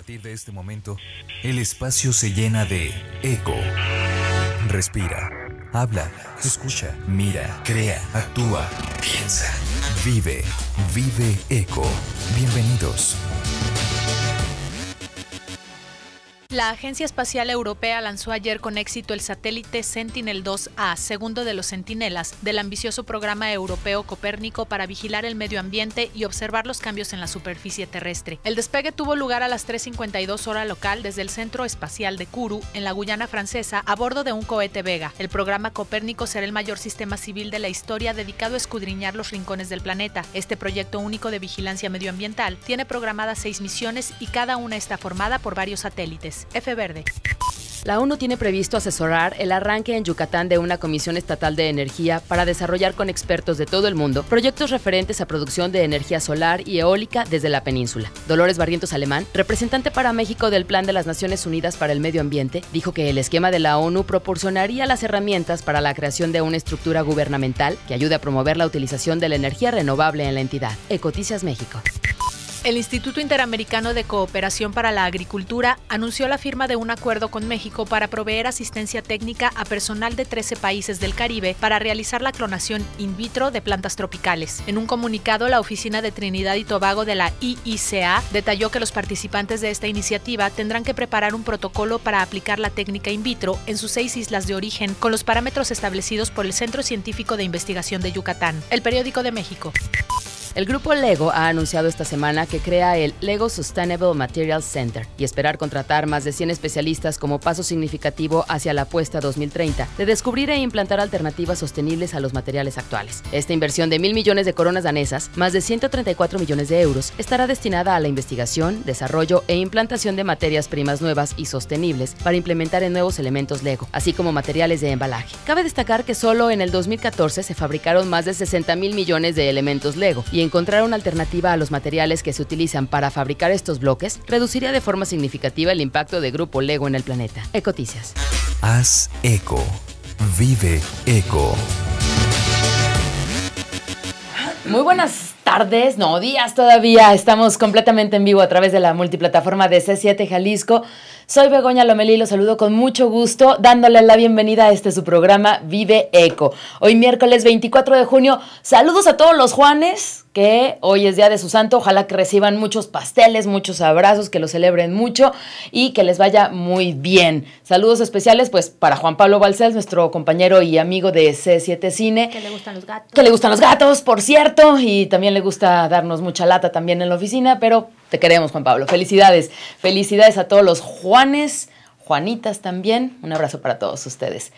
partir de este momento, el espacio se llena de eco. Respira, habla, escucha, mira, crea, actúa, piensa, vive, vive eco. Bienvenidos. La Agencia Espacial Europea lanzó ayer con éxito el satélite Sentinel-2A, segundo de los Centinelas, del ambicioso programa europeo Copérnico para vigilar el medio ambiente y observar los cambios en la superficie terrestre. El despegue tuvo lugar a las 3.52 hora local desde el Centro Espacial de Kourou, en la Guyana Francesa, a bordo de un cohete Vega. El programa Copérnico será el mayor sistema civil de la historia dedicado a escudriñar los rincones del planeta. Este proyecto único de vigilancia medioambiental tiene programadas seis misiones y cada una está formada por varios satélites. F Verde. La ONU tiene previsto asesorar el arranque en Yucatán de una Comisión Estatal de Energía para desarrollar con expertos de todo el mundo proyectos referentes a producción de energía solar y eólica desde la península. Dolores Barrientos Alemán, representante para México del Plan de las Naciones Unidas para el Medio Ambiente, dijo que el esquema de la ONU proporcionaría las herramientas para la creación de una estructura gubernamental que ayude a promover la utilización de la energía renovable en la entidad. Ecoticias México. El Instituto Interamericano de Cooperación para la Agricultura anunció la firma de un acuerdo con México para proveer asistencia técnica a personal de 13 países del Caribe para realizar la clonación in vitro de plantas tropicales. En un comunicado, la Oficina de Trinidad y Tobago de la IICA detalló que los participantes de esta iniciativa tendrán que preparar un protocolo para aplicar la técnica in vitro en sus seis islas de origen con los parámetros establecidos por el Centro Científico de Investigación de Yucatán. El Periódico de México. El grupo Lego ha anunciado esta semana que crea el Lego Sustainable Materials Center y esperar contratar más de 100 especialistas como paso significativo hacia la apuesta 2030 de descubrir e implantar alternativas sostenibles a los materiales actuales. Esta inversión de mil millones de coronas danesas, más de 134 millones de euros, estará destinada a la investigación, desarrollo e implantación de materias primas nuevas y sostenibles para implementar en nuevos elementos Lego, así como materiales de embalaje. Cabe destacar que solo en el 2014 se fabricaron más de 60 mil millones de elementos Lego y encontrar una alternativa a los materiales que se utilizan para fabricar estos bloques reduciría de forma significativa el impacto de Grupo Lego en el planeta. Ecoticias. Haz eco. Vive eco. Muy buenas tardes, no días todavía. Estamos completamente en vivo a través de la multiplataforma de C7 Jalisco. Soy Begoña Lomelí, los saludo con mucho gusto, dándole la bienvenida a este su programa Vive Eco. Hoy miércoles 24 de junio, saludos a todos los Juanes, que hoy es día de su santo, ojalá que reciban muchos pasteles, muchos abrazos, que lo celebren mucho y que les vaya muy bien. Saludos especiales pues para Juan Pablo Balcells, nuestro compañero y amigo de C7 Cine. Que le gustan los gatos. Que le gustan los gatos, por cierto, y también le gusta darnos mucha lata también en la oficina, pero te queremos, Juan Pablo. Felicidades. Felicidades a todos los Juanes, Juanitas también. Un abrazo para todos ustedes.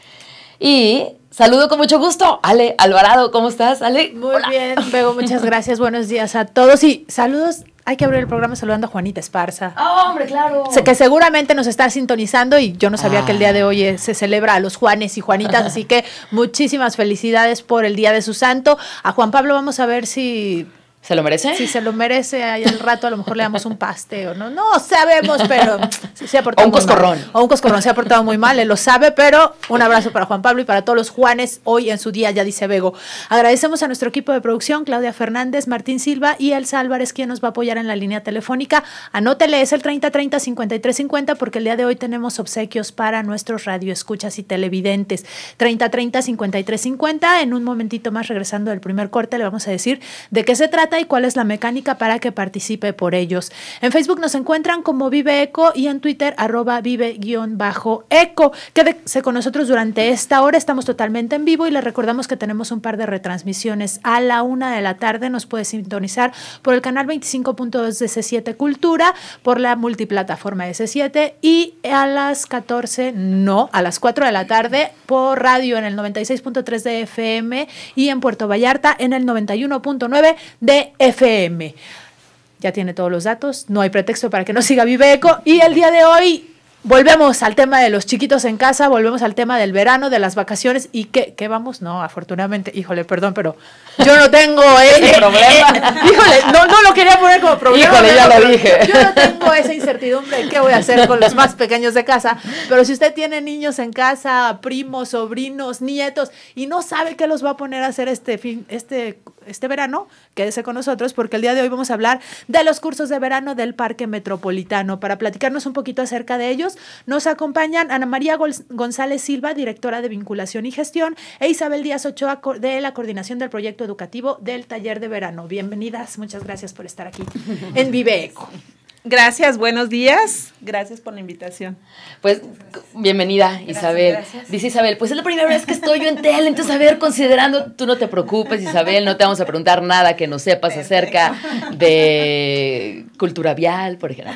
Y saludo con mucho gusto, Ale Alvarado, ¿cómo estás, Ale? Muy bien, Bego, muchas gracias. Buenos días a todos y saludos. Hay que abrir el programa saludando a Juanita Esparza. Oh, hombre, claro. Sé que seguramente nos está sintonizando y yo no sabía que el día de hoy eh, se celebra a los Juanes y Juanitas, así que muchísimas felicidades por el día de su santo. A Juan Pablo vamos a ver si ¿Se lo merece? Si se lo merece, ahí al rato a lo mejor le damos un pasteo, ¿no? No sabemos, pero se ha portado O un coscorrón. Mal. O un coscorrón, se ha portado muy mal, él lo sabe, pero un abrazo para Juan Pablo y para todos los Juanes hoy en su día, ya dice Bego. Agradecemos a nuestro equipo de producción, Claudia Fernández, Martín Silva y Elsa Álvarez, quien nos va a apoyar en la línea telefónica. Anótele, es el 3030-5350, porque el día de hoy tenemos obsequios para nuestros radioescuchas y televidentes. 3030-5350. En un momentito más, regresando del primer corte, le vamos a decir de qué se trata y cuál es la mecánica para que participe por ellos. En Facebook nos encuentran como Vive Eco y en Twitter arroba vive-eco. Quédese con nosotros durante esta hora, estamos totalmente en vivo y les recordamos que tenemos un par de retransmisiones a la una de la tarde. Nos puede sintonizar por el canal 25.2 de C7 Cultura, por la multiplataforma de C7 y a las 14, no, a las 4 de la tarde por radio en el 96.3 de FM y en Puerto Vallarta en el 91.9 de FM. Ya tiene todos los datos, no hay pretexto para que no siga Viveco. Y el día de hoy volvemos al tema de los chiquitos en casa, volvemos al tema del verano, de las vacaciones. ¿Y qué, qué vamos? No, afortunadamente, híjole, perdón, pero yo no tengo ese problema. híjole, no, no lo quería poner como problema. Híjole, ya lo dije. Yo no tengo esa incertidumbre de qué voy a hacer con los más pequeños de casa. Pero si usted tiene niños en casa, primos, sobrinos, nietos, y no sabe qué los va a poner a hacer este fin, este este verano, quédese con nosotros porque el día de hoy vamos a hablar de los cursos de verano del Parque Metropolitano. Para platicarnos un poquito acerca de ellos, nos acompañan Ana María González Silva, directora de vinculación y gestión, e Isabel Díaz Ochoa de la coordinación del proyecto educativo del taller de verano. Bienvenidas, muchas gracias por estar aquí en Vive Eco. Gracias, buenos días. Gracias por la invitación. Pues bienvenida, Isabel. Dice Isabel, pues es la primera vez que estoy yo en tele, entonces a ver, considerando, tú no te preocupes, Isabel, no te vamos a preguntar nada que no sepas acerca de cultura vial, por ejemplo.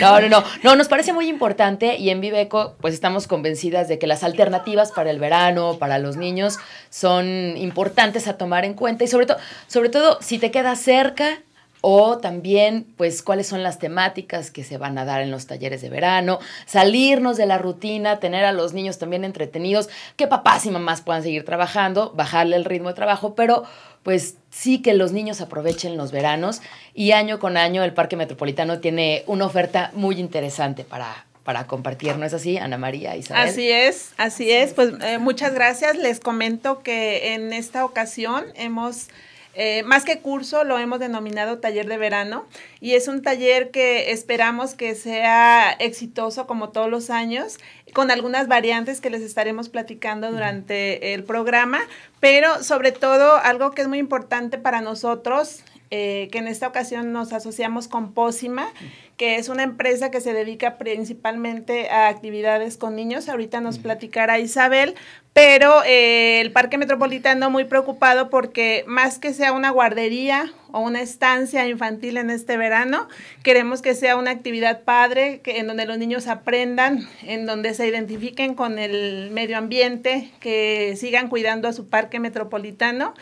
No, no, no, no, nos parece muy importante y en Viveco pues estamos convencidas de que las alternativas para el verano, para los niños, son importantes a tomar en cuenta y sobre todo, sobre todo si te quedas cerca o también, pues, cuáles son las temáticas que se van a dar en los talleres de verano, salirnos de la rutina, tener a los niños también entretenidos, que papás y mamás puedan seguir trabajando, bajarle el ritmo de trabajo, pero pues sí que los niños aprovechen los veranos y año con año el Parque Metropolitano tiene una oferta muy interesante para, para compartir, ¿no es así, Ana María Isabel? Así es, así es. Pues eh, muchas gracias. Les comento que en esta ocasión hemos eh, más que curso, lo hemos denominado taller de verano y es un taller que esperamos que sea exitoso como todos los años, con algunas variantes que les estaremos platicando durante el programa, pero sobre todo algo que es muy importante para nosotros, eh, que en esta ocasión nos asociamos con Pósima que es una empresa que se dedica principalmente a actividades con niños. Ahorita nos platicará Isabel, pero eh, el Parque Metropolitano muy preocupado porque más que sea una guardería o una estancia infantil en este verano, queremos que sea una actividad padre, que, en donde los niños aprendan, en donde se identifiquen con el medio ambiente, que sigan cuidando a su parque metropolitano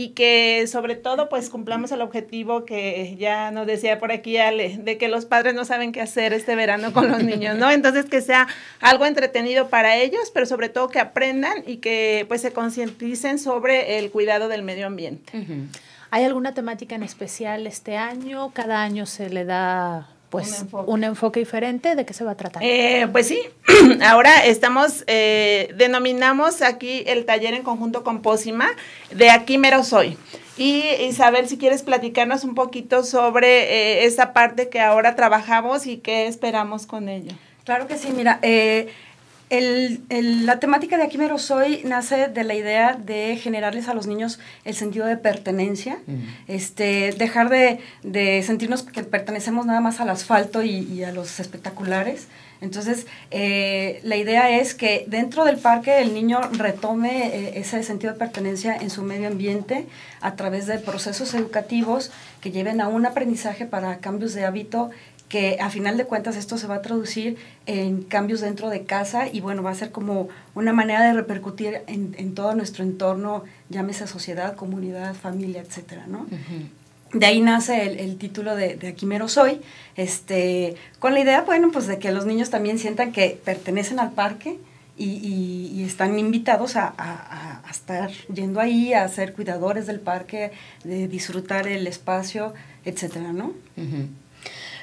y que sobre todo pues cumplamos el objetivo que ya nos decía por aquí Ale, de que los padres no saben qué hacer este verano con los niños, ¿no? Entonces que sea algo entretenido para ellos, pero sobre todo que aprendan y que pues se concienticen sobre el cuidado del medio ambiente. ¿Hay alguna temática en especial este año? ¿Cada año se le da pues un enfoque. diferente. ¿De qué se va a tratar? Eh, pues sí, ahora estamos, eh, denominamos aquí el taller en conjunto con Pósima, de aquí mero soy. Y Isabel, si quieres platicarnos un poquito sobre eh, esa parte que ahora trabajamos y qué esperamos con ello. Claro que sí, mira, eh, el, la temática de Aquí Mero Soy nace de la idea de generarles a los niños el sentido de pertenencia, este, dejar de, sentirnos que pertenecemos nada más al asfalto y, a los espectaculares. Entonces, eh, la idea es que dentro del parque el niño retome eh, ese sentido de pertenencia en su medio ambiente a través de procesos educativos que lleven a un aprendizaje para cambios de hábito que a final de cuentas esto se va a traducir en cambios dentro de casa y bueno, va a ser como una manera de repercutir en, todo nuestro entorno, llámese sociedad, comunidad, familia, etcétera, ¿no? De ahí nace el, título de, de, Aquí mero soy, este, con la idea, bueno, pues de que los niños también sientan que pertenecen al parque y, están invitados a, estar yendo ahí, a ser cuidadores del parque, de disfrutar el espacio, etcétera, ¿no?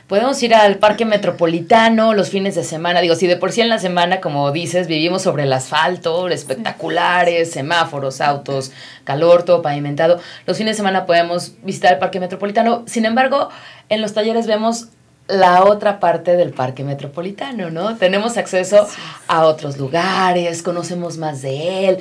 Podemos ir al parque metropolitano los fines de semana. Digo, si de por sí en la semana, como dices, vivimos sobre el asfalto, espectaculares, semáforos, autos, calor, todo pavimentado. Los fines de semana podemos visitar el parque metropolitano. Sin embargo, en los talleres vemos la otra parte del parque metropolitano, ¿no? Tenemos acceso a otros lugares, conocemos más de él.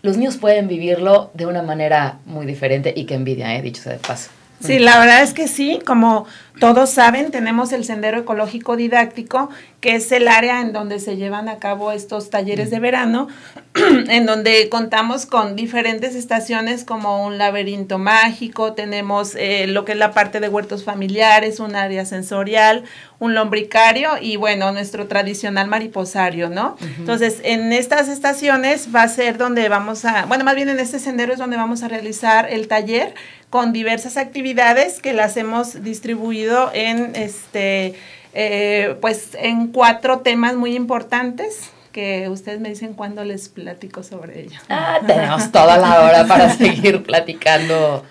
Los niños pueden vivirlo de una manera muy diferente y que envidia, ¿eh? dicho sea de paso. Sí, la verdad es que sí, como todos saben, tenemos el Sendero Ecológico Didáctico, que es el área en donde se llevan a cabo estos talleres de verano, en donde contamos con diferentes estaciones como un laberinto mágico, tenemos eh, lo que es la parte de huertos familiares, un área sensorial, un lombricario y bueno, nuestro tradicional mariposario, ¿no? Entonces, en estas estaciones va a ser donde vamos a, bueno, más bien en este sendero es donde vamos a realizar el taller con diversas actividades que las hemos distribuido en este eh, pues en cuatro temas muy importantes que ustedes me dicen cuándo les platico sobre ello. Ah, tenemos toda la hora para seguir platicando.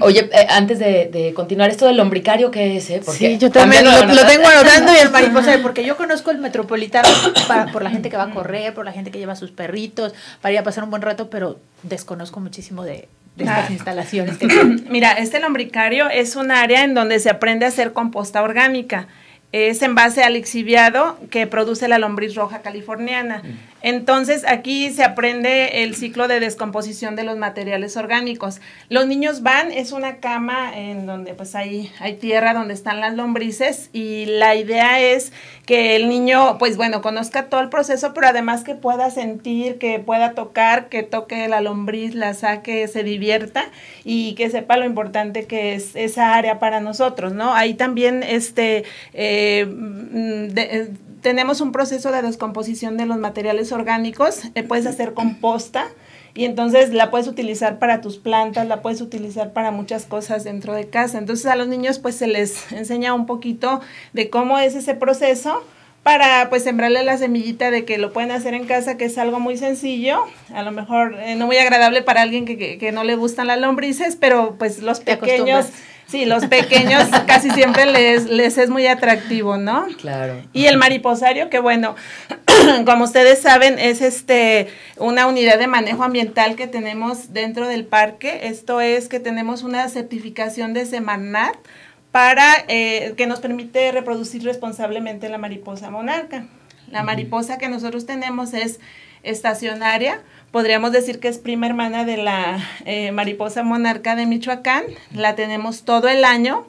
Oye, eh, antes de, continuar, esto del lombricario, ¿qué es? Eh? sí, yo también, lo, tengo anotando y el mariposa, porque yo conozco el metropolitano para, por la gente que va a correr, por la gente que lleva sus perritos, para ir a pasar un buen rato, pero desconozco muchísimo de, de estas instalaciones? Mira, este lombricario es un área en donde se aprende a hacer composta orgánica es en base al lixiviado que produce la lombriz roja californiana. Mm. Entonces, aquí se aprende el ciclo de descomposición de los materiales orgánicos. Los niños van, es una cama en donde pues hay, hay tierra donde están las lombrices y la idea es que el niño, pues bueno, conozca todo el proceso, pero además que pueda sentir, que pueda tocar, que toque la lombriz, la saque, se divierta y que sepa lo importante que es esa área para nosotros, ¿no? Ahí también, este, eh, mm, de, tenemos un proceso de descomposición de los materiales orgánicos, eh, puedes hacer composta y entonces la puedes utilizar para tus plantas, la puedes utilizar para muchas cosas dentro de casa. Entonces a los niños pues se les enseña un poquito de cómo es ese proceso para pues sembrarle la semillita de que lo pueden hacer en casa, que es algo muy sencillo, a lo mejor eh, no muy agradable para alguien que, que, que, no le gustan las lombrices, pero pues los pequeños Sí, los pequeños casi siempre les, les es muy atractivo, ¿no? Claro. Y el mariposario, que bueno, como ustedes saben, es este una unidad de manejo ambiental que tenemos dentro del parque. Esto es que tenemos una certificación de Semarnat para eh, que nos permite reproducir responsablemente la mariposa monarca. La mariposa que nosotros tenemos es estacionaria, podríamos decir que es prima hermana de la eh, mariposa monarca de Michoacán. La tenemos todo el año,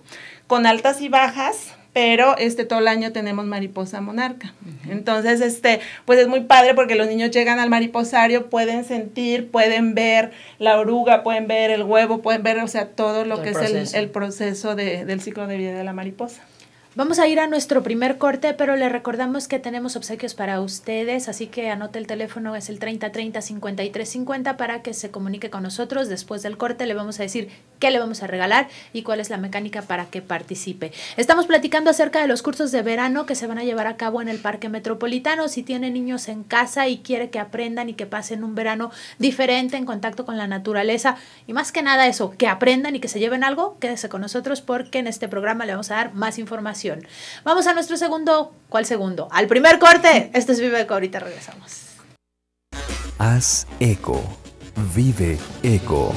con altas y bajas, pero este todo el año tenemos mariposa monarca. Entonces, este, pues es muy padre porque los niños llegan al mariposario, pueden sentir, pueden ver la oruga, pueden ver el huevo, pueden ver, o sea, todo lo que es el, proceso del ciclo de vida de la mariposa. Vamos a ir a nuestro primer corte, pero le recordamos que tenemos obsequios para ustedes, así que anote el teléfono, es el 3030 5350 para que se comunique con nosotros. Después del corte le vamos a decir qué le vamos a regalar y cuál es la mecánica para que participe. Estamos platicando acerca de los cursos de verano que se van a llevar a cabo en el Parque Metropolitano. Si tiene niños en casa y quiere que aprendan y que pasen un verano diferente en contacto con la naturaleza y más que nada eso, que aprendan y que se lleven algo, quédese con nosotros porque en este programa le vamos a dar más información Vamos a nuestro segundo, ¿cuál segundo? Al primer corte. Este es Vive Eco, ahorita regresamos. Haz eco, vive eco.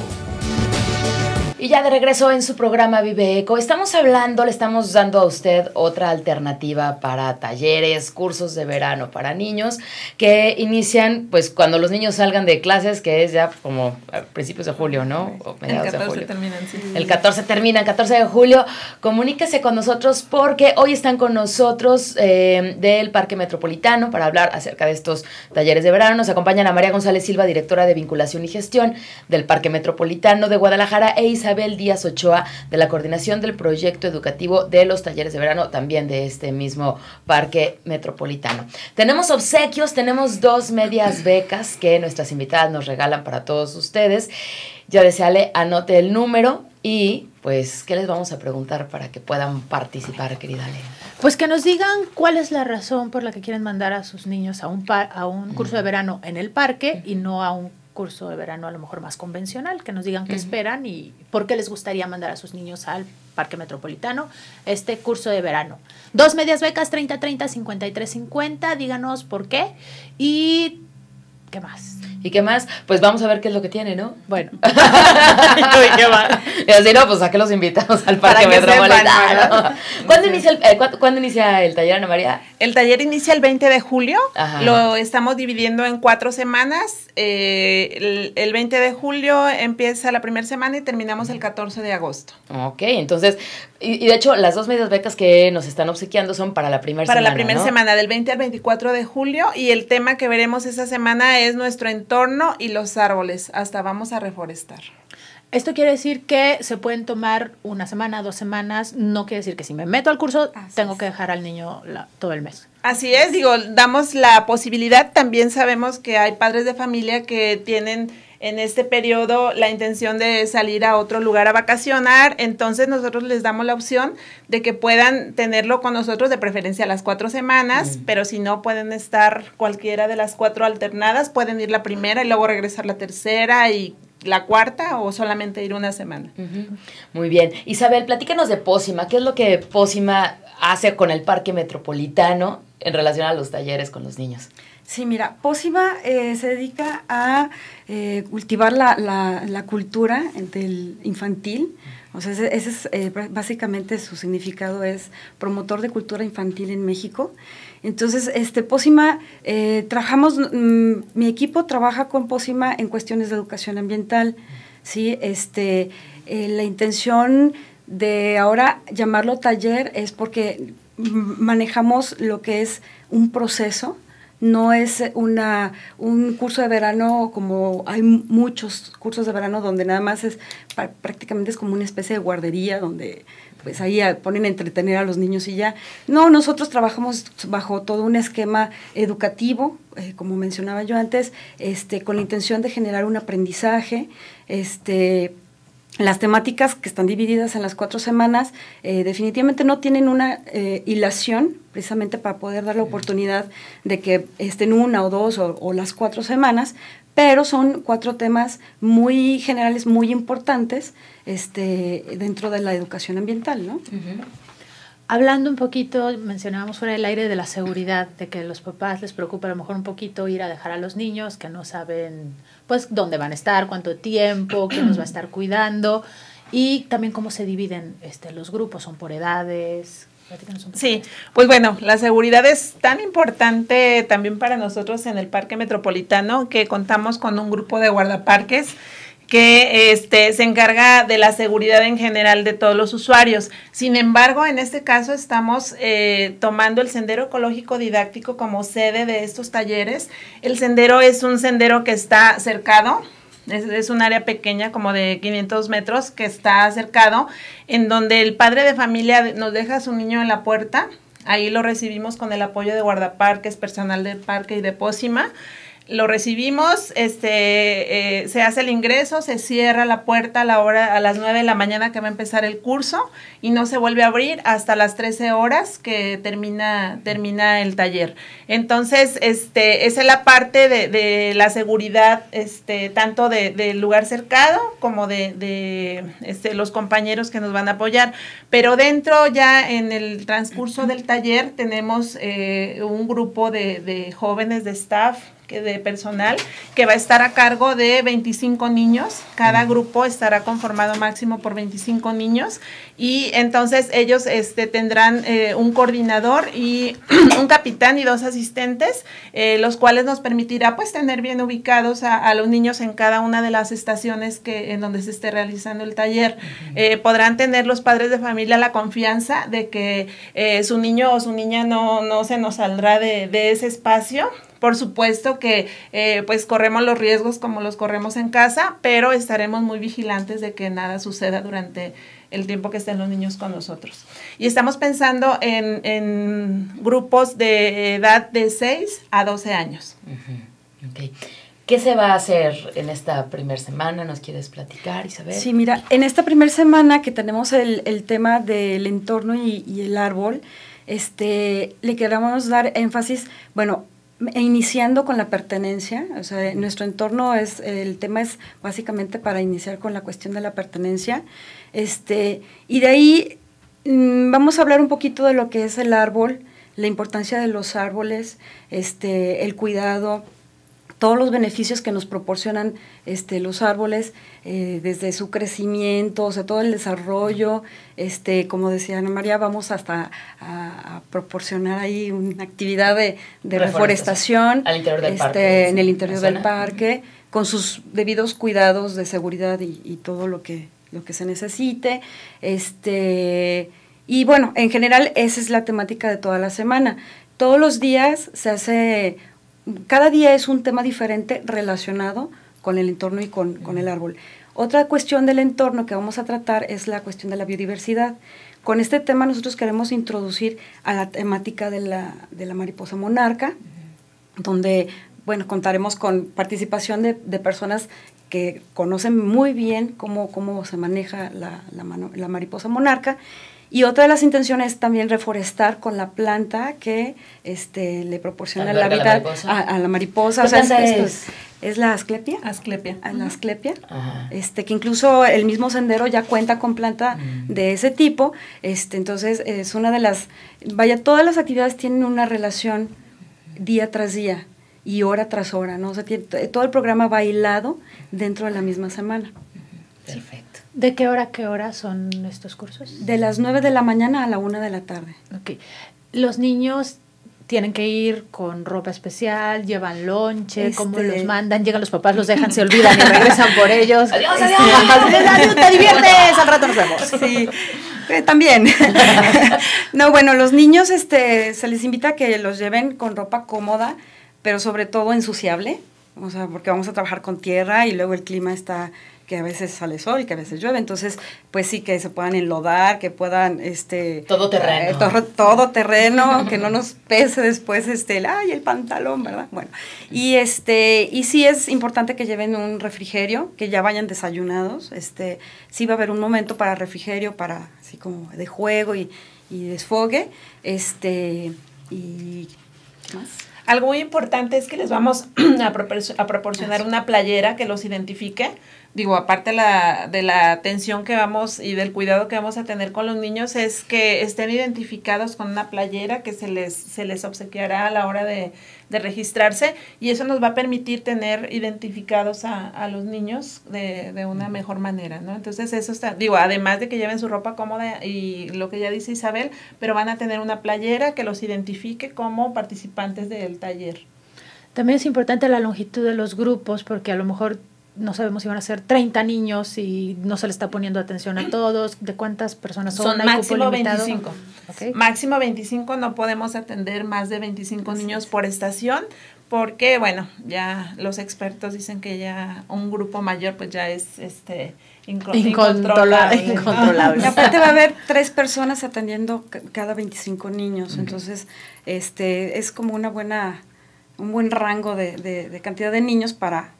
Y ya de regreso en su programa Vive Eco, estamos hablando, le estamos dando a usted otra alternativa para talleres, cursos de verano para niños que inician pues cuando los niños salgan de clases, que es ya como a principios de julio, ¿no? O el 14 terminan, sí. El 14 termina, el 14 de julio. Comuníquese con nosotros porque hoy están con nosotros eh, del Parque Metropolitano para hablar acerca de estos talleres de verano. Nos acompañan a María González Silva, directora de Vinculación y Gestión del Parque Metropolitano de Guadalajara, e Isabel Isabel Díaz Ochoa de la coordinación del proyecto educativo de los talleres de verano, también de este mismo parque metropolitano. Tenemos obsequios, tenemos dos medias becas que nuestras invitadas nos regalan para todos ustedes. Ya deseale, anote el número y pues, ¿qué les vamos a preguntar para que puedan participar, querida Lea? Pues que nos digan cuál es la razón por la que quieren mandar a sus niños a un, a un curso de verano en el parque y no a un curso de verano a lo mejor más convencional, que nos digan qué esperan y por qué les gustaría mandar a sus niños al Parque Metropolitano este curso de verano. Dos medias becas, 30, 30, 53, 50, díganos por qué y qué más. ¿Y qué más? Pues vamos a ver qué es lo que tiene, ¿no? Bueno. ¿Y qué más? Y así, no, pues a qué los invitamos al Parque Metropolitano. ¿Cuándo, inicia el, eh, ¿cuándo, inicia el taller, Ana María? El taller inicia el 20 de julio. Lo estamos dividiendo en cuatro semanas. Eh, el, 20 de julio empieza la primera semana y terminamos el 14 de agosto. Ok, entonces, y, de hecho, las dos medias becas que nos están obsequiando son para la primera semana. Para la primera semana, del 20 al 24 de julio. Y el tema que veremos esa semana es nuestro entorno y los árboles. Hasta vamos a reforestar. Esto quiere decir que se pueden tomar una semana, dos semanas. No quiere decir que si me meto al curso, tengo que dejar al niño todo el mes. Así es, digo, damos la posibilidad. También sabemos que hay padres de familia que tienen en este periodo la intención de salir a otro lugar a vacacionar, entonces nosotros les damos la opción de que puedan tenerlo con nosotros de preferencia las cuatro semanas, pero si no pueden estar cualquiera de las cuatro alternadas, pueden ir la primera y luego regresar la tercera y la cuarta o solamente ir una semana. Muy bien. Isabel, platícanos de Pósima. ¿Qué es lo que Pósima hace con el Parque Metropolitano en relación a los talleres con los niños? Sí, mira, Pósima eh, se dedica a eh, cultivar la, cultura del infantil. O sea, ese, es eh, básicamente su significado es promotor de cultura infantil en México. Entonces, este Pósima, trabajamos, mm, mi equipo trabaja con Pósima en cuestiones de educación ambiental. Sí, este, la intención de ahora llamarlo taller es porque manejamos lo que es un proceso, no es una, un curso de verano como hay muchos cursos de verano donde nada más es prácticamente es como una especie de guardería donde pues ahí ponen a entretener a los niños y ya. No, nosotros trabajamos bajo todo un esquema educativo, eh, como mencionaba yo antes, este, con la intención de generar un aprendizaje, este, las temáticas que están divididas en las cuatro semanas eh, definitivamente no tienen una eh, hilación precisamente para poder dar la oportunidad de que estén una o dos o, las cuatro semanas, pero son cuatro temas muy generales, muy importantes este, dentro de la educación ambiental, ¿no? Hablando un poquito, mencionábamos fuera del aire de la seguridad, de que a los papás les preocupa a lo mejor un poquito ir a dejar a los niños, que no saben pues dónde van a estar, cuánto tiempo, quién nos va a estar cuidando y también cómo se dividen este, los grupos, son por edades. Sí, pues bueno, la seguridad es tan importante también para nosotros en el Parque Metropolitano que contamos con un grupo de guardaparques que este, se encarga de la seguridad en general de todos los usuarios. Sin embargo, en este caso estamos eh, tomando el sendero ecológico didáctico como sede de estos talleres. El sendero es un sendero que está cercado, es, es, un área pequeña, como de 500 metros, que está cercado, en donde el padre de familia nos deja a su niño en la puerta. Ahí lo recibimos con el apoyo de guardaparques, personal del parque y de Pósima lo recibimos, este, eh, se hace el ingreso, se cierra la puerta a la hora, a las 9 de la mañana que va a empezar el curso y no se vuelve a abrir hasta las 13 horas que termina, termina el taller. Entonces, este, esa es la parte de, de la seguridad, este, tanto del de lugar cercado como de, de este, los compañeros que nos van a apoyar. Pero dentro ya en el transcurso del taller tenemos eh, un grupo de, de jóvenes de staff de personal que va a estar a cargo de 25 niños. Cada grupo estará conformado máximo por 25 niños y entonces ellos este, tendrán eh, un coordinador y un capitán y dos asistentes, eh, los cuales nos permitirá pues tener bien ubicados a, los niños en cada una de las estaciones que en donde se esté realizando el taller. Eh, podrán tener los padres de familia la confianza de que su niño o su niña no, no se nos saldrá de, de ese espacio por supuesto que eh, pues corremos los riesgos como los corremos en casa, pero estaremos muy vigilantes de que nada suceda durante el tiempo que estén los niños con nosotros. Y estamos pensando en, grupos de edad de 6 a 12 años. ¿Qué se va a hacer en esta primera semana? ¿Nos quieres platicar, Isabel? Sí, mira, en esta primera semana que tenemos el, tema del entorno y, y, el árbol, este, le queremos dar énfasis, bueno, iniciando con la pertenencia, o sea, nuestro entorno es, el tema es básicamente para iniciar con la cuestión de la pertenencia, este, y de ahí mm, vamos a hablar un poquito de lo que es el árbol, la importancia de los árboles, este, el cuidado, todos los beneficios que nos proporcionan este, los árboles, eh, desde su crecimiento, o sea, todo el desarrollo, este, como decía Ana María, vamos hasta a, proporcionar ahí una actividad de, reforestación, este, en el interior del parque, con sus debidos cuidados de seguridad y, todo lo que, lo que se necesite. Este, y bueno, en general esa es la temática de toda la semana. Todos los días se hace cada día es un tema diferente relacionado con el entorno y con, el árbol. Otra cuestión del entorno que vamos a tratar es la cuestión de la biodiversidad. Con este tema nosotros queremos introducir a la temática de la, mariposa monarca, donde, bueno, contaremos con participación de, personas que conocen muy bien cómo, cómo se maneja la, la mariposa monarca y otra de las intenciones es también reforestar con la planta que este, le proporciona el hábitat a, la mariposa. ¿Qué planta es? es la asclepia. Asclepia. La asclepia. Este, que incluso el mismo sendero ya cuenta con planta Mm. de ese tipo. Este, entonces, es una de las. Vaya, todas las actividades tienen una relación día tras día y hora tras hora, ¿no? O sea, tiene- todo el programa va hilado dentro de la misma semana. Perfecto. ¿De qué hora a qué hora son estos cursos? De las 9 de la mañana a la 1 de la tarde. Ok. Los niños tienen que ir con ropa especial, llevan lonche, ¿cómo Este- los mandan? Llegan los papás, los dejan, se olvidan y regresan por ellos. Adiós, Este, adiós. adiós, te diviertes, al rato nos vemos. Sí, eh, también. no, bueno, los niños este, se les invita a que los lleven con ropa cómoda, pero sobre todo ensuciable. O sea, porque vamos a trabajar con tierra y luego el clima está que a veces sale sol, que a veces llueve, entonces pues sí que se puedan enlodar, que puedan este Todo terreno. eh, todo, todo terreno, que no nos pese después este el ay el pantalón, ¿verdad? Bueno, y este y sí es importante que lleven un refrigerio, que ya vayan desayunados, este sí va a haber un momento para refrigerio, para así como de juego y, y desfogue, este y ¿qué más? Algo muy importante es que les vamos a, propor- a proporcionar una playera que los identifique. Digo, aparte la, de la atención que vamos y del cuidado que vamos a tener con los niños, es que estén identificados con una playera que se les, se les obsequiará a la hora de, de registrarse y eso nos va a permitir tener identificados a, a los niños de, de una mejor manera, ¿no? Entonces eso está, digo, además de que lleven su ropa cómoda y lo que ya dice Isabel, pero van a tener una playera que los identifique como participantes del taller. También es importante la longitud de los grupos, porque a lo mejor no sabemos si van a ser 30 niños y no se le está poniendo atención a todos, de cuántas personas son, Son ¿Hay cupo máximo limitado? 25. Ok. Máximo 25, no podemos atender más de 25 niños por estación, porque bueno, ya los expertos dicen que ya un grupo mayor pues ya es este incontrolable. incontrolable. Y aparte va a haber tres personas atendiendo ca- cada 25 niños, entonces este es como una buena, un buen rango de, de- de cantidad de niños para,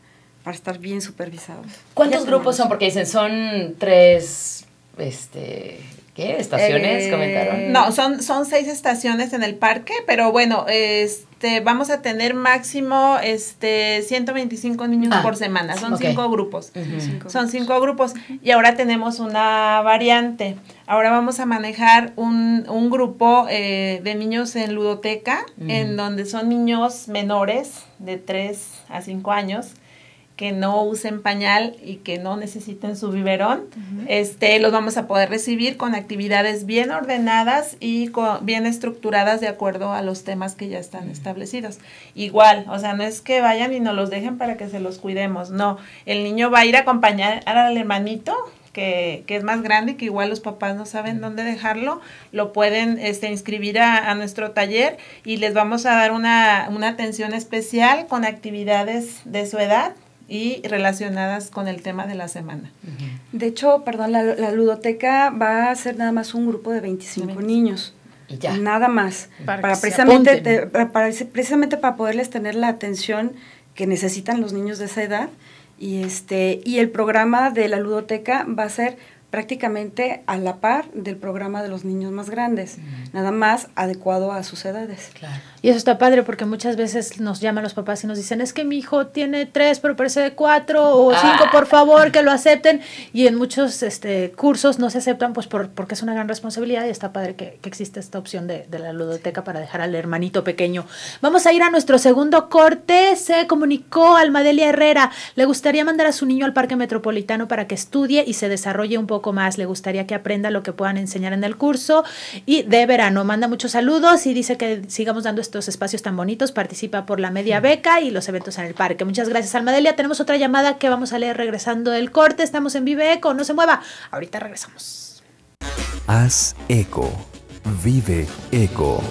para estar bien supervisados. ¿Cuántos grupos son? Porque dicen, son tres, este, ¿qué? ¿Estaciones? Eh, comentaron. No, son, son seis estaciones en el parque, pero bueno, este, vamos a tener máximo este 125 niños Ah, por semana, son cinco grupos. Cinco. Son cinco grupos y ahora tenemos una variante. Ahora vamos a manejar un, un grupo eh, de niños en ludoteca, en donde son niños menores de 3 a 5 años que no usen pañal y que no necesiten su biberón, este, los vamos a poder recibir con actividades bien ordenadas y con- bien estructuradas de acuerdo a los temas que ya están establecidos. Igual, o sea, no es que vayan y nos los dejen para que se los cuidemos, no, el niño va a ir a acompañar al hermanito que, que es más grande, que igual los papás no saben dónde dejarlo, lo pueden este, inscribir a, a nuestro taller y les vamos a dar una, una atención especial con actividades de su edad y relacionadas con el tema de la semana. De hecho, perdón, la, la ludoteca va a ser nada más un grupo de 25 niños. Y ya. Nada más. Para Para, que se precisamente, te- para- para- precisamente para poderles tener la atención que necesitan los niños de esa edad. Y, este, y el programa de la ludoteca va a ser prácticamente a la par del programa de los niños más grandes, nada más adecuado a sus edades. Claro. Y eso está padre porque muchas veces nos llaman los papás y nos dicen, es que mi hijo tiene tres, pero parece de cuatro o cinco, por favor, que lo acepten. Y en muchos este, cursos no se aceptan pues por, porque es una gran responsabilidad y está padre que, que existe esta opción de, de la ludoteca para dejar al hermanito pequeño. Vamos a ir a nuestro segundo corte. Se comunicó Almadelia Herrera. Le gustaría mandar a su niño al Parque Metropolitano para que estudie y se desarrolle un poco más. Le gustaría que aprenda lo que puedan enseñar en el curso y de verano. Manda muchos saludos y dice que sigamos dando estos espacios tan bonitos. Participa por la media beca y los eventos en el parque. Muchas gracias, Almadelia. Tenemos otra llamada que vamos a leer regresando del corte. Estamos en Vive Eco. No se mueva. Ahorita regresamos. Haz eco. Vive eco.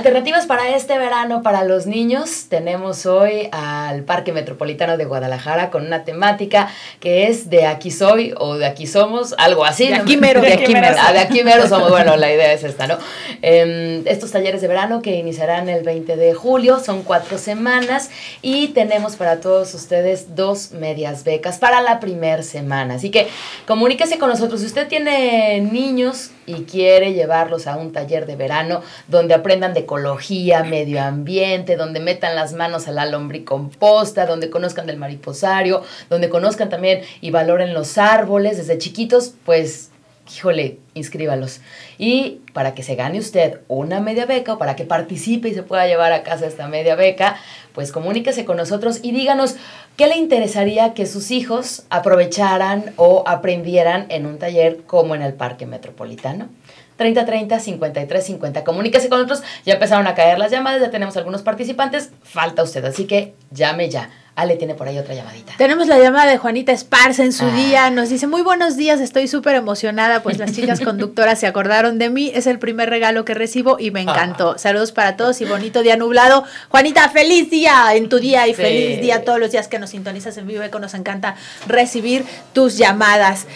Alternativas para este verano para los niños. Tenemos hoy al Parque Metropolitano de Guadalajara con una temática que es de aquí soy o de aquí somos, algo así. De aquí mero. De aquí mero. Ah, de aquí mero somos. Bueno, la idea es esta, ¿no? Em, estos talleres de verano que iniciarán el 20 de julio son cuatro semanas y tenemos para todos ustedes dos medias becas para la primera semana. Así que comuníquese con nosotros. Si usted tiene niños y quiere llevarlos a un taller de verano donde aprendan de ecología, medio ambiente, donde metan las manos a la lombricomposta, donde conozcan del mariposario, donde conozcan también y valoren los árboles. Desde chiquitos, pues híjole, inscríbalos. Y para que se gane usted una media beca o para que participe y se pueda llevar a casa esta media beca, pues comuníquese con nosotros y díganos qué le interesaría que sus hijos aprovecharan o aprendieran en un taller como en el Parque Metropolitano. 3030 5350. Comuníquese con nosotros. Ya empezaron a caer las llamadas, ya tenemos algunos participantes. Falta usted, así que llame ya. Ale tiene por ahí otra llamadita. Tenemos la llamada de Juanita Esparza en su ah. día. Nos dice, muy buenos días, estoy súper emocionada, pues las chicas conductoras se acordaron de mí. Es el primer regalo que recibo y me encantó. Saludos para todos y bonito día nublado. Juanita, feliz día en tu día y feliz día todos los días que nos sintonizas en vivo. Eco, nos encanta recibir tus llamadas.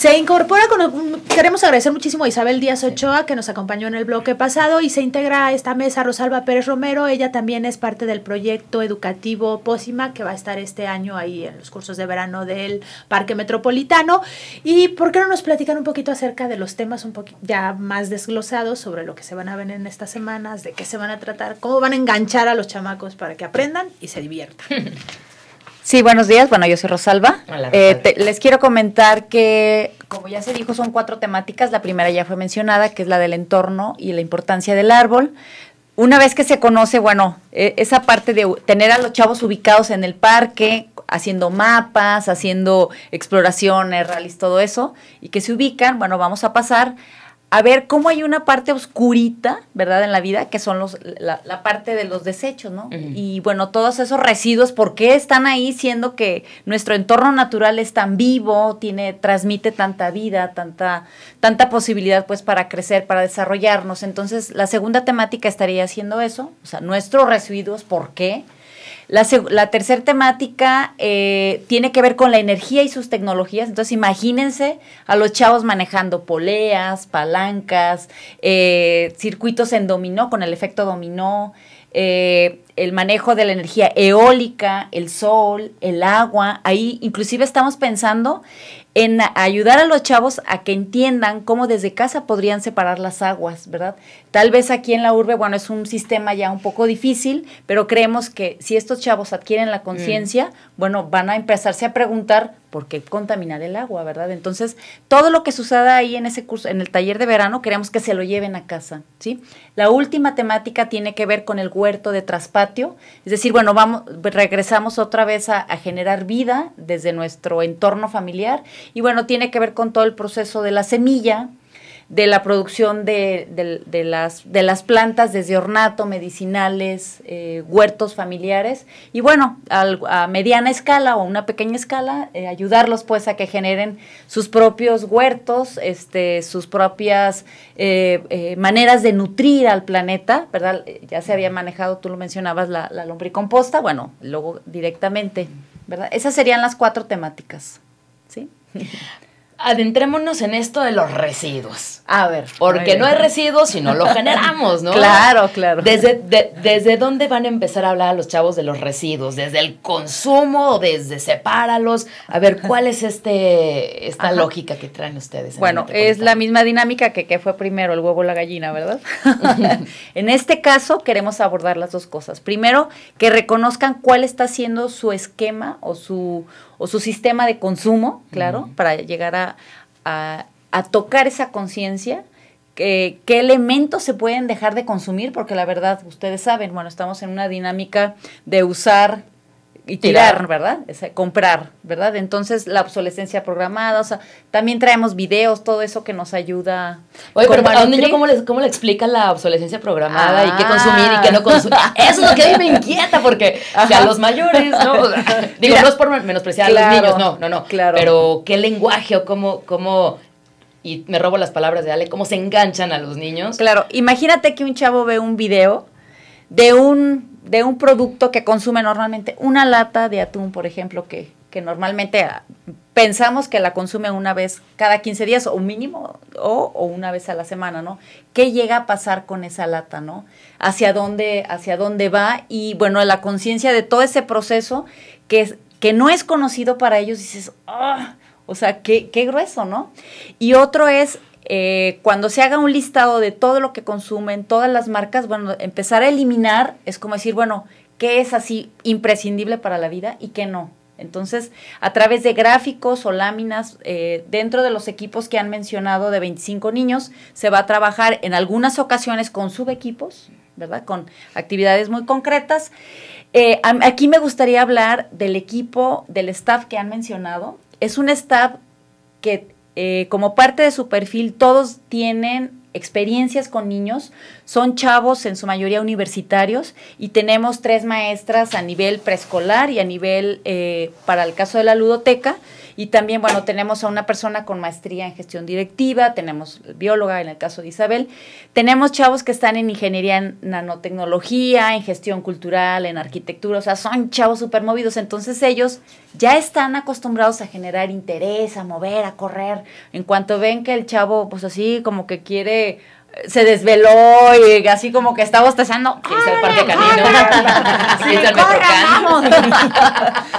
Se incorpora con, queremos agradecer muchísimo a Isabel Díaz Ochoa que nos acompañó en el bloque pasado y se integra a esta mesa Rosalba Pérez Romero. Ella también es parte del proyecto educativo Pósima que va a estar este año ahí en los cursos de verano del Parque Metropolitano. ¿Y por qué no nos platican un poquito acerca de los temas un poquito ya más desglosados sobre lo que se van a ver en estas semanas, de qué se van a tratar, cómo van a enganchar a los chamacos para que aprendan y se diviertan? Sí, buenos días. Bueno, yo soy Rosalba. Eh, les quiero comentar que, como ya se dijo, son cuatro temáticas. La primera ya fue mencionada, que es la del entorno y la importancia del árbol una vez que se conoce, bueno, e, esa parte de tener a los chavos ubicados en el parque, haciendo mapas, haciendo exploraciones, rallies, todo eso, y que se ubican, bueno, vamos a pasar a ver cómo hay una parte oscurita, ¿verdad? En la vida, que son los, la, parte de los desechos, ¿no? Y bueno, todos esos residuos, ¿por qué están ahí siendo que nuestro entorno natural es tan vivo, tiene, transmite tanta vida, tanta, tanta posibilidad pues para crecer, para desarrollarnos? Entonces, la segunda temática estaría haciendo eso, o sea, nuestros residuos, ¿por qué? La, tercera temática eh, tiene que ver con la energía y sus tecnologías. Entonces, imagínense a los chavos manejando poleas, palancas, eh, circuitos en dominó, con el efecto dominó, eh, el manejo de la energía eólica, el sol, el agua. Ahí inclusive estamos pensando en ayudar a los chavos a que entiendan cómo desde casa podrían separar las aguas, ¿verdad? Tal vez aquí en la urbe, bueno, es un sistema ya un poco difícil, pero creemos que si estos chavos adquieren la conciencia, mm. bueno, van a empezarse a preguntar por qué contaminar el agua, ¿verdad? Entonces, todo lo que suceda ahí en ese curso, en el taller de verano, queremos que se lo lleven a casa, ¿sí? La última temática tiene que ver con el huerto de traspatio, es decir, bueno, vamos, regresamos otra vez a generar vida desde nuestro entorno familiar y bueno, tiene que ver con todo el proceso de la semilla, de la producción de, de, las, de las plantas desde ornato, medicinales, eh, huertos familiares y bueno, a, mediana escala o una pequeña escala, eh, ayudarlos pues a que generen sus propios huertos, este, sus propias eh, maneras de nutrir al planeta, ¿verdad? Ya se había manejado, tú lo mencionabas, la, la lombricomposta, bueno, luego directamente, ¿verdad? Esas serían las cuatro temáticas, ¿sí? adentrémonos en esto de los residuos. A ver. Porque no hay residuos si no lo generamos, ¿no? Claro, claro. Desde, ¿Desde dónde van a empezar a hablar a los chavos de los residuos? ¿Desde el consumo o desde sepáralos? A ver, ¿cuál es este esta lógica que traen ustedes? bueno, es la misma dinámica que, que fue primero el huevo o la gallina, ¿verdad? en este caso queremos abordar las dos cosas. Primero, que reconozcan cuál está siendo su esquema o su o su sistema de consumo, claro, para llegar a, a, tocar esa conciencia. ¿Qué elementos se pueden dejar de consumir? Porque la verdad, ustedes saben, bueno, estamos en una dinámica de usar y tirar, ¿verdad? Es, comprar, ¿verdad? Entonces, la obsolescencia programada, o sea, también traemos videos, todo eso que nos ayuda. Oye, pero a un niño, ¿cómo le, cómo le explica la obsolescencia programada y qué consumir y qué no consumir? Eso es lo que a mí me inquieta, porque a los mayores, ¿no? digo, no es por menospreciar a los niños, no, no, no. Claro. Pero, ¿qué lenguaje o cómo, cómo y me robo las palabras de Ale, cómo se enganchan a los niños? Claro, imagínate que un chavo ve un video de un de un producto que consume normalmente una lata de atún, por ejemplo, que, que normalmente ah, pensamos que la consume una vez cada 15 días o mínimo o, o, una vez a la semana, ¿no? ¿Qué llega a pasar con esa lata, ¿no? ¿Hacia dónde, hacia dónde va? Y bueno, la conciencia de todo ese proceso que, que no es conocido para ellos, dices, ¡ah! O sea, qué, qué grueso, ¿no? Y otro es eh, cuando se haga un listado de todo lo que consumen, todas las marcas, bueno, empezar a eliminar es como decir, bueno, ¿qué es así imprescindible para la vida y qué no? Entonces, a través de gráficos o láminas, eh, dentro de los equipos que han mencionado de 25 niños, se va a trabajar en algunas ocasiones con subequipos, ¿verdad? Con actividades muy concretas. Eh, aquí me gustaría hablar del equipo, del staff que han mencionado. Es un staff que eh, como parte de su perfil todos tienen experiencias con niños, son chavos en su mayoría universitarios y tenemos tres maestras a nivel preescolar y a nivel, eh, para el caso de la ludoteca, y también, bueno, tenemos a una persona con maestría en gestión directiva, tenemos bióloga en el caso de Isabel, tenemos chavos que están en ingeniería en nanotecnología, en gestión cultural, en arquitectura, o sea, son chavos súper movidos, entonces ellos ya están acostumbrados a generar interés, a mover, a correr. En cuanto ven que el chavo, pues así como que quiere se desveló y así como que está bostezando. Sí, el parque canino.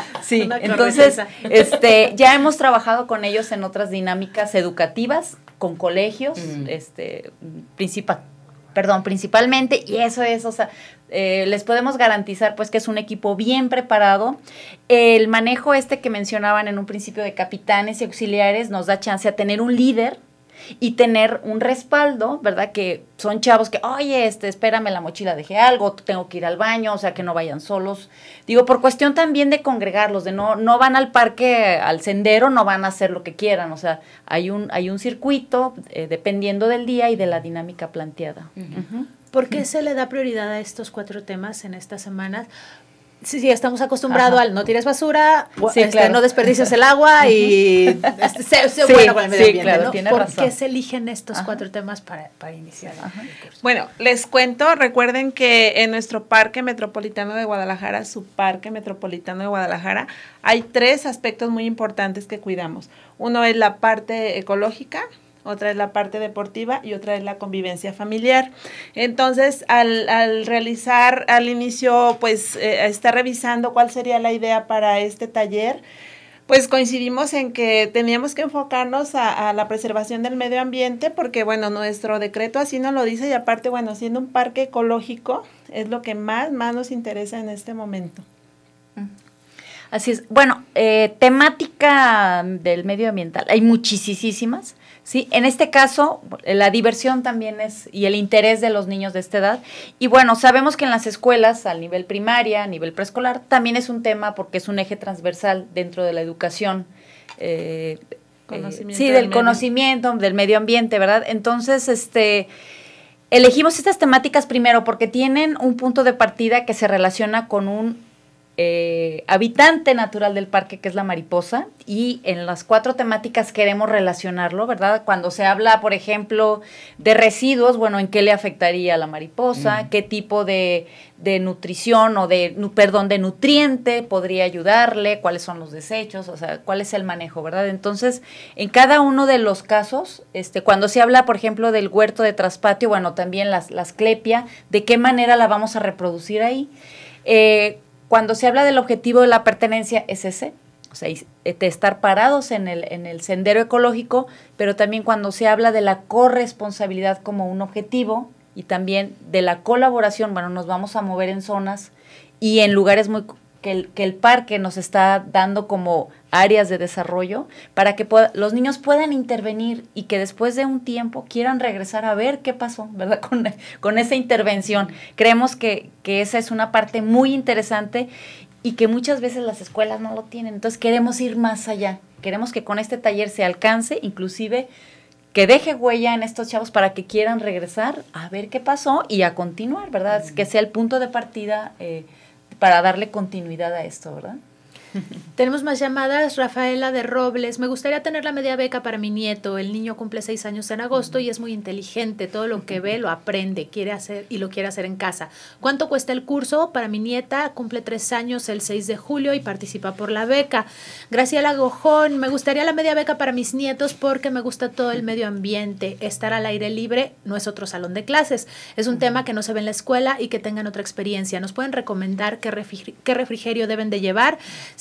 Sí, entonces este, ya hemos trabajado con ellos en otras dinámicas educativas, con colegios, este, principal, perdón, principalmente, y eso es, o sea, eh, les podemos garantizar pues que es un equipo bien preparado. El manejo este que mencionaban en un principio de capitanes y auxiliares nos da chance a tener un líder y tener un respaldo, ¿verdad? Que son chavos que, oye, este, espérame la mochila, dejé algo, tengo que ir al baño, o sea, que no vayan solos. Digo, por cuestión también de congregarlos, de no, no van al parque, al sendero, no van a hacer lo que quieran, o sea, hay un, hay un circuito eh, dependiendo del día y de la dinámica planteada. ¿Por qué se le da prioridad a estos cuatro temas en estas semanas? Sí, sí, estamos acostumbrados al no tires basura, este, no desperdices el agua y este, sé, bueno con el medio ambiente. ¿no? ¿Por qué se eligen estos cuatro temas para, para iniciar el curso? Bueno, les cuento, recuerden que en nuestro Parque Metropolitano de Guadalajara, su Parque Metropolitano de Guadalajara, hay tres aspectos muy importantes que cuidamos. Uno es la parte ecológica, otra es la parte deportiva y otra es la convivencia familiar. Entonces, al, al realizar al inicio, pues, eh, está revisando cuál sería la idea para este taller, pues coincidimos en que teníamos que enfocarnos a, la preservación del medio ambiente porque, bueno, nuestro decreto así nos lo dice y aparte, bueno, siendo un parque ecológico, es lo que más, más nos interesa en este momento. Así es. Bueno, eh, temática del medio ambiental, hay muchísimas. ¿Sí? En este caso, la diversión también es, y el interés de los niños de esta edad. Y bueno, sabemos que en las escuelas, al nivel primaria, a nivel preescolar, también es un tema porque es un eje transversal dentro de la educación. Eh, eh, sí, del, conocimiento, del medio ambiente, ¿verdad? Entonces, este... Elegimos estas temáticas primero porque tienen un punto de partida que se relaciona con un eh, habitante natural del parque, que es la mariposa, y en las cuatro temáticas queremos relacionarlo, ¿verdad? Cuando se habla, por ejemplo, de residuos, bueno, ¿en qué le afectaría a la mariposa? Mm. ¿Qué tipo de, de, nutrición o de, perdón, de nutriente podría ayudarle? ¿Cuáles son los desechos? O sea, ¿cuál es el manejo, verdad? Entonces, en cada uno de los casos, este, cuando se habla, por ejemplo, del huerto de traspatio, bueno, también las, las clepia, ¿de qué manera la vamos a reproducir ahí? Eh, cuando se habla del objetivo de la pertenencia es ese, o sea, eh, de estar parados en el, en el sendero ecológico, pero también cuando se habla de la corresponsabilidad como un objetivo y también de la colaboración, bueno, nos vamos a mover en zonas y en lugares muy que el, que el parque nos está dando como áreas de desarrollo para que los niños puedan intervenir y que después de un tiempo quieran regresar a ver qué pasó, ¿verdad? Con, con esa intervención. Creemos que, que esa es una parte muy interesante y que muchas veces las escuelas no lo tienen. Entonces queremos ir más allá. Queremos que con este taller se alcance, inclusive que deje huella en estos chavos para que quieran regresar a ver qué pasó y a continuar, ¿verdad? Que sea el punto de partida eh, para darle continuidad a esto, ¿verdad? Tenemos más llamadas. Rafaela de Robles. Me gustaría tener la media beca para mi nieto. El niño cumple seis años en agosto y es muy inteligente. Todo lo que ve lo aprende, quiere hacer y lo quiere hacer en casa. ¿Cuánto cuesta el curso? Para mi nieta cumple tres años el 6 de julio y participa por la beca. Graciela Gojón. Me gustaría la media beca para mis nietos porque me gusta todo el medio ambiente. Estar al aire libre no es otro salón de clases. Es un tema que no se ve en la escuela y que tengan otra experiencia. ¿Nos pueden recomendar qué, refrigerio deben de llevar?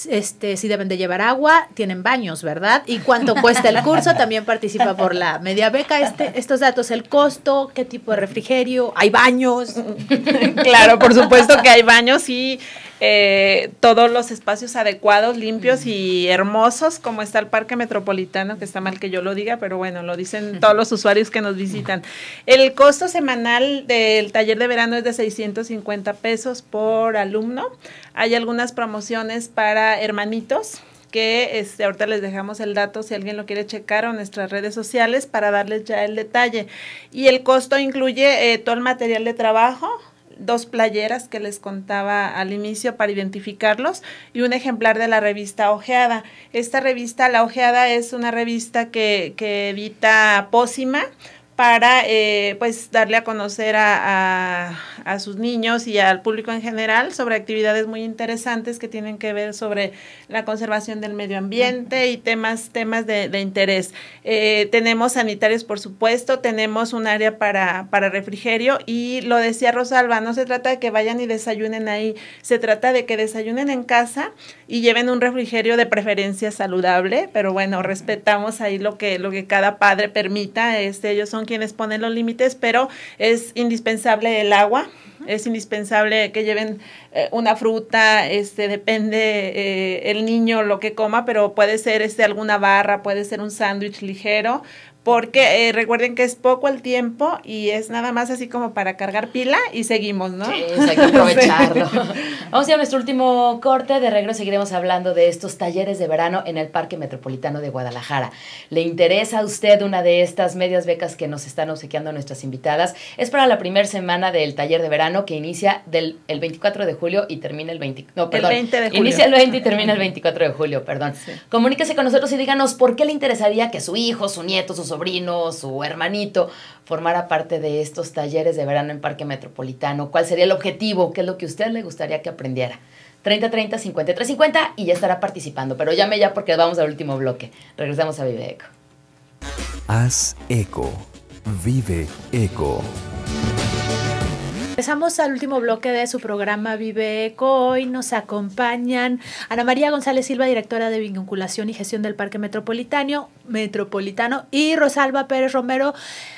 Este, si deben de llevar agua, tienen baños, ¿verdad? Y cuánto cuesta el curso, también participa por la media beca. Este, estos datos, el costo, qué tipo de refrigerio, hay baños. claro, por supuesto que hay baños y eh, todos los espacios adecuados, limpios y hermosos, como está el Parque Metropolitano, que está mal que yo lo diga, pero bueno, lo dicen todos los usuarios que nos visitan. El costo semanal del taller de verano es de 650 pesos por alumno. Hay algunas promociones para hermanitos que este, ahorita les dejamos el dato si alguien lo quiere checar en nuestras redes sociales para darles ya el detalle. Y el costo incluye eh, todo el material de trabajo, dos playeras que les contaba al inicio para identificarlos y un ejemplar de la revista Ojeada. Esta revista, La Ojeada, es una revista que, que edita Pósima para eh, pues darle a conocer a, a, sus niños y al público en general sobre actividades muy interesantes que tienen que ver sobre la conservación del medio ambiente y temas, temas de, interés. Eh, tenemos sanitarios, por supuesto, tenemos un área para, para refrigerio y lo decía Rosalba, no se trata de que vayan y desayunen ahí, se trata de que desayunen en casa y lleven un refrigerio de preferencia saludable, pero bueno, respetamos ahí lo que, lo que cada padre permita, este, ellos son quienes ponen los límites, pero es indispensable el agua, es indispensable que lleven eh, una fruta, este, depende eh, el niño lo que coma, pero puede ser este, alguna barra, puede ser un sándwich ligero, porque eh, recuerden que es poco el tiempo y es nada más así como para cargar pila y seguimos, ¿no? Sí, hay que aprovecharlo. Vamos a ir a nuestro último corte, de regreso seguiremos hablando de estos talleres de verano en el Parque Metropolitano de Guadalajara. ¿Le interesa a usted una de estas medias becas que nos están obsequiando nuestras invitadas? Es para la primera semana del taller de verano que inicia del el 24 de julio y termina el 20, no, perdón, el 20 de julio. Inicia el 20 y termina el 24 de julio, perdón. Comuníquese con nosotros y díganos por qué le interesaría que su hijo, su nieto, su sobrino, su hermanito, formara parte de estos talleres de verano en Parque Metropolitano. ¿Cuál sería el objetivo? ¿Qué es lo que a usted le gustaría que aprendiera? 30 30 53 50 y ya estará participando. Pero llame ya porque vamos al último bloque. Regresamos a Vive Eco. Haz eco. Vive eco. Empezamos al último bloque de su programa Vive Eco. Hoy nos acompañan Ana María González Silva, directora de vinculación y gestión del Parque Metropolitano, Metropolitano y Rosalba Pérez Romero,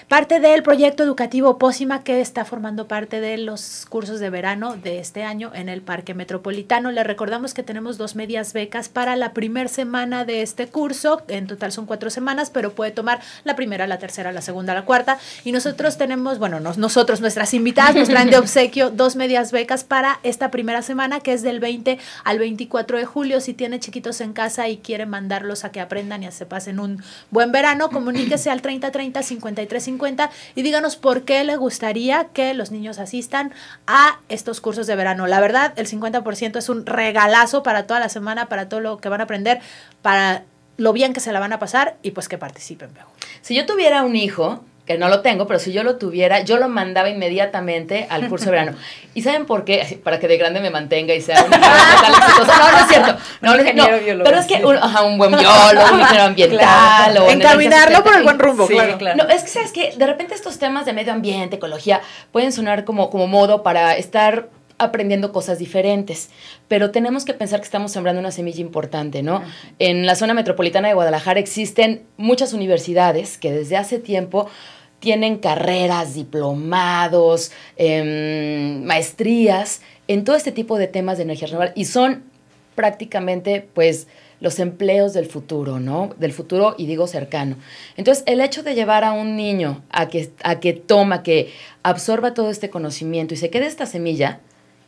parte del proyecto educativo Pósima que está formando parte de los cursos de verano de este año en el Parque Metropolitano. Le recordamos que tenemos dos medias becas para la primera semana de este curso. En total son cuatro semanas, pero puede tomar la primera, la tercera, la segunda, la cuarta. Y nosotros tenemos, bueno, nos, nosotros, nuestras invitadas, nos traen de obsequio dos medias becas para esta primera semana, que es del 20 al 24 de julio. Si tiene chiquitos en casa y quiere mandarlos a que aprendan y se pasen un buen verano, comuníquese al 30 30 53 50 y díganos por qué le gustaría que los niños asistan a estos cursos de verano. La verdad, el 50% es un regalazo para toda la semana, para todo lo que van a aprender, para lo bien que se la van a pasar y pues que participen. Si yo tuviera un hijo, que no lo tengo, pero si yo lo tuviera, yo lo mandaba inmediatamente al curso de verano. ¿Y saben por qué? Para que de grande me mantenga y sea una No, no es cierto. No, no, no, pero es que un, ajá, un buen biólogo, un ingeniero ambiental. O Encaminarlo por el buen rumbo, sí, claro. No, es que, ¿sabes que De repente estos temas de medio ambiente, ecología, pueden sonar como, como modo para estar aprendiendo cosas diferentes, pero tenemos que pensar que estamos sembrando una semilla importante, ¿no? En la zona metropolitana de Guadalajara existen muchas universidades que desde hace tiempo tienen carreras, diplomados, em, maestrías en todo este tipo de temas de energía renovable y son prácticamente, pues, los empleos del futuro, ¿no? Del futuro y digo cercano. Entonces, el hecho de llevar a un niño a que, a que toma, que absorba todo este conocimiento y se quede esta semilla,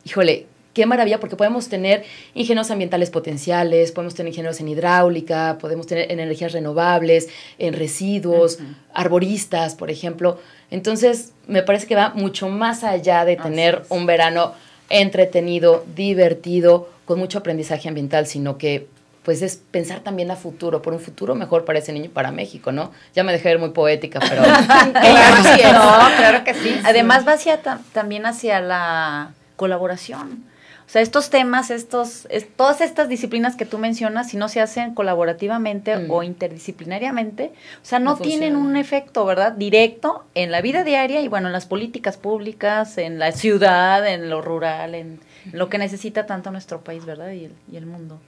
híjole, qué maravilla, porque podemos tener ingenieros ambientales potenciales, podemos tener ingenieros en hidráulica, podemos tener en energías renovables, en residuos, arboristas, por ejemplo. Entonces, me parece que va mucho más allá de tener un verano entretenido, divertido, con mucho aprendizaje ambiental, sino que pues es pensar también a futuro, por un futuro mejor para ese niño y para México, ¿no? Ya me dejé ver muy poética, pero... claro, no, claro que sí. Además va hacia también hacia la colaboración. O sea, estos temas, estos, todas estas disciplinas que tú mencionas, si no se hacen colaborativamente mm. o interdisciplinariamente, o sea, no, tienen un efecto, ¿verdad? Directo en la vida diaria y bueno, en las políticas públicas, en la ciudad, en lo rural, en lo que necesita tanto nuestro país, ¿verdad? Y el, y el mundo.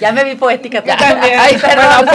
ya me vi poética también. Ay, perdón,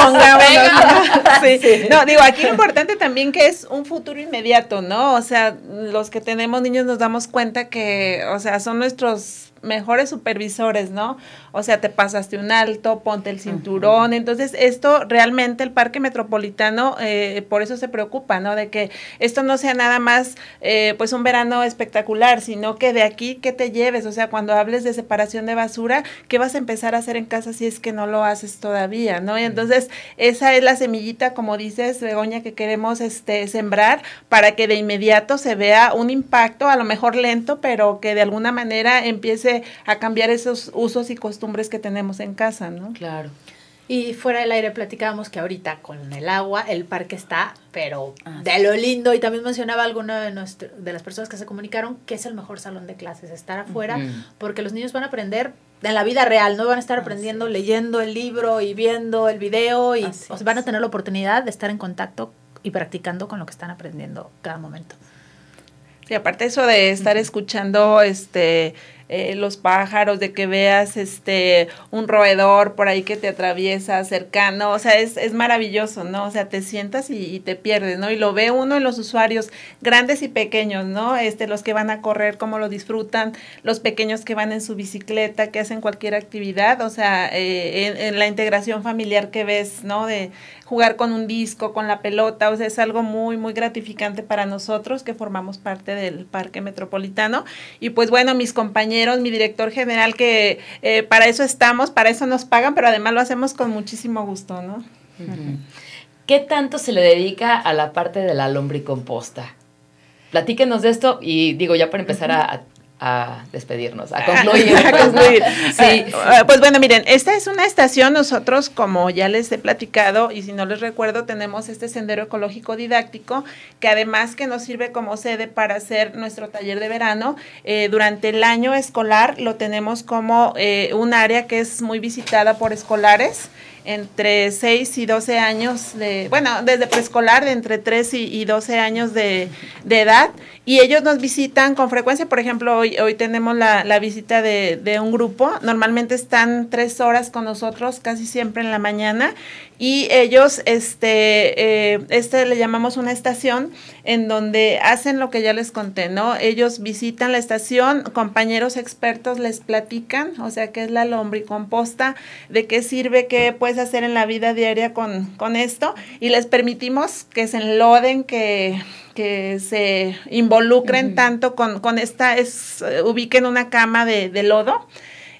sí. No, digo, aquí lo importante también que es un futuro inmediato, ¿no? O sea, los que tenemos niños nos damos cuenta que, o sea, son nuestros mejores supervisores, ¿no? O sea, te pasaste un alto, ponte el cinturón. Entonces, esto realmente el Parque Metropolitano, eh, por eso se preocupa, ¿no? De que esto no sea nada más, eh, pues, un verano espectacular, sino que de aquí que te lleves. O sea, cuando hables de separación de basura, ¿qué vas a empezar a hacer en casa si es que no lo haces todavía, ¿no? Y entonces, esa es la semillita, como dices, Begoña, que queremos este, sembrar para que de inmediato se vea un impacto, a lo mejor lento, pero que de alguna manera empiece a cambiar esos usos y costumbres que tenemos en casa, ¿no? Claro. Y fuera del aire platicábamos que ahorita con el agua el parque está, pero ah, de lo lindo. Y también mencionaba alguna de, de las personas que se comunicaron que es el mejor salón de clases, estar afuera, porque los niños van a aprender en la vida real, no van a estar aprendiendo, leyendo el libro y viendo el video y van a tener la oportunidad de estar en contacto y practicando con lo que están aprendiendo cada momento. Sí, aparte eso de estar escuchando este eh, los pájaros, de que veas este un roedor por ahí que te atraviesa cercano, o sea, es, es maravilloso, ¿no? O sea, te sientas y, te pierdes, ¿no? Y lo ve uno en los usuarios grandes y pequeños, ¿no? Este, los que van a correr, cómo lo disfrutan, los pequeños que van en su bicicleta, que hacen cualquier actividad, o sea, eh, en, en la integración familiar que ves, ¿no? De jugar con un disco, con la pelota, o sea, es algo muy, muy gratificante para nosotros que formamos parte del Parque Metropolitano. Y pues bueno, mis compañeros, mi director general, que eh, para eso estamos, para eso nos pagan, pero además lo hacemos con muchísimo gusto, ¿no? ¿Qué tanto se le dedica a la parte de la lombricomposta? Platíquenos de esto y digo, ya para empezar a, a despedirnos, a concluir. a concluir. Sí, ah, pues bueno, miren, esta es una estación, nosotros como ya les he platicado y si no les recuerdo, tenemos este sendero ecológico didáctico que además que nos sirve como sede para hacer nuestro taller de verano, eh, durante el año escolar lo tenemos como eh, un área que es muy visitada por escolares entre 6 y 12 años de, bueno, desde preescolar, de entre 3 y, 12 años de, de, edad, y ellos nos visitan con frecuencia, por ejemplo, hoy, hoy tenemos la, la visita de, de, un grupo, normalmente están tres horas con nosotros, casi siempre en la mañana, y ellos, este, eh, este le llamamos una estación en donde hacen lo que ya les conté, ¿no? Ellos visitan la estación, compañeros expertos les platican, o sea, qué es la lombricomposta, de qué sirve, qué puedes hacer en la vida diaria con, con esto, y les permitimos que se enloden, que que se involucren tanto con, con esta, es, ubiquen una cama de, de lodo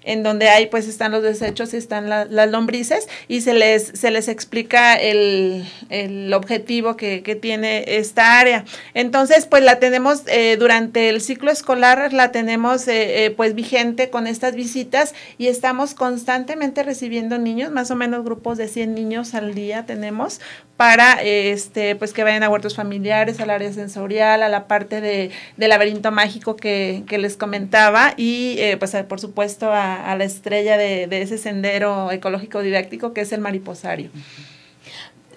en donde hay pues están los desechos y están las lombrices y se les, se les explica el, el objetivo que, que, tiene esta área. Entonces pues la tenemos eh, durante el ciclo escolar, la tenemos eh, eh, pues vigente con estas visitas y estamos constantemente recibiendo niños, más o menos grupos de 100 niños al día tenemos para este pues que vayan a huertos familiares, al área sensorial, a la parte de, del laberinto mágico que, que les comentaba y pues por supuesto a a, la estrella de, de, ese sendero ecológico didáctico que es el mariposario.